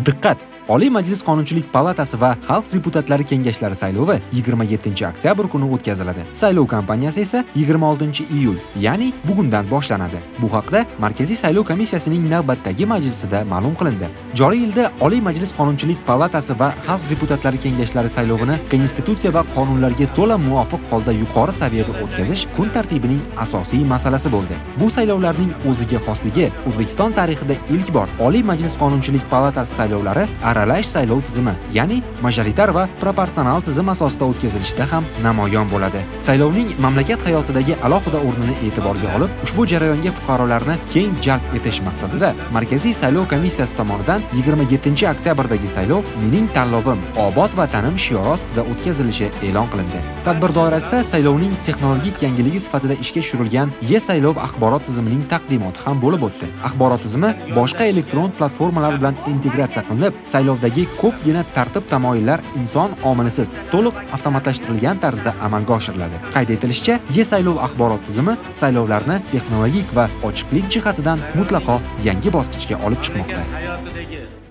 dekat Oliy Majlis Qonunchilik palatasi va Xalq deputatlari kengashlari saylovi 27 oktyabr kuni o'tkaziladi. Saylov kampaniyasi esa 26 iyul, ya'ni bugundan boshlanadi. Bu haqda Markaziy saylov komissiyasining navbatdagi majlisida ma'lum qilindi. Joriy yilda Oliy Majlis Qonunchilik palatasi va Xalq deputatlari kengashlari saylovini konstitutsiya va qonunlarga to'la muvofiq holda yuqori saviyada o'tkazish kun tartibining asosiy masalasi bo'ldi. Bu saylovlarning o'ziga xosligi O'zbekiston tarixida ilk bor Oliy Majlis Qonunchilik palatasi saylovlari aralash saylov tizimi, ya'ni majoritar va proporsional tizim asosida o'tkazilishida ham namoyon bo'ladi. Saylovning mamlakat hayotidagi alohida o'rnini e'tiborga olib, ushbu jarayonga fuqarolarni keng jalb etish maqsadida Markaziy saylov komissiyasi tomonidan 27 oktyabrdagi saylov mening tanlovim, obod vatanim shiori ostida o'tkazilishi e'lon qilindi. Tadbir doirasida saylovning texnologik yangiligi sifatida ishga tushirilgan e-saylov axborot tizimining taqdimoti ham bo'lib o'tdi. Axborot tizimi boshqa elektron platformalar bilan integratsiya qilinib, saylovdagi ko'pgina tartib tamoyillar inson omilisiz to'liq avtomatlashtirilgan tarzda amalga oshiriladi. Qayd etilishicha e saylov axborot tizimi saylovlarni texnologik va ochiqlik jihatidan mutlaqo yangi bosqichga olib chiqmoqda.